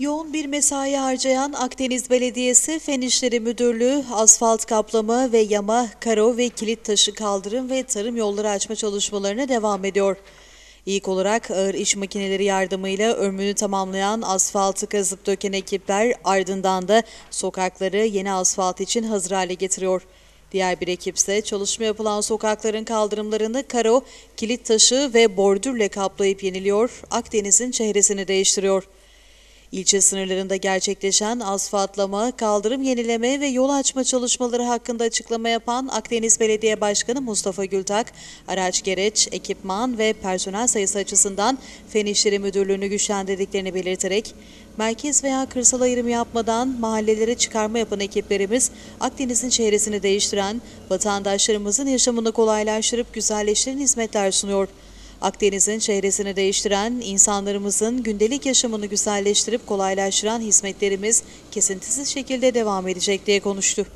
bir mesai harcayan Akdeniz Belediyesi Fen İşleri Müdürlüğü asfalt kaplama ve yama, karo ve kilit taşı kaldırım ve tarım yolları açma çalışmalarına devam ediyor. İlk olarak ağır iş makineleri yardımıyla örmünü tamamlayan asfaltı kazıp döken ekipler ardından da sokakları yeni asfalt için hazır hale getiriyor. Diğer bir ekip ise çalışma yapılan sokakların kaldırımlarını karo, kilit taşı ve bordürle kaplayıp yeniliyor, Akdeniz'in çehresini değiştiriyor. İlçe sınırlarında gerçekleşen asfaltlama, kaldırım yenileme ve yol açma çalışmaları hakkında açıklama yapan Akdeniz Belediye Başkanı Mustafa Gültak, araç gereç, ekipman ve personel sayısı açısından Fen İşleri Müdürlüğü'nü güçlendirdiklerini belirterek, merkez veya kırsal ayrım yapmadan mahallelere çıkarma yapan ekiplerimiz Akdeniz'in çehresini değiştiren, vatandaşlarımızın yaşamını kolaylaştırıp güzelleştiren hizmetler sunuyor. Akdeniz'in çehresini değiştiren, insanlarımızın gündelik yaşamını güzelleştirip kolaylaştıran hizmetlerimiz kesintisiz şekilde devam edecek diye konuştu.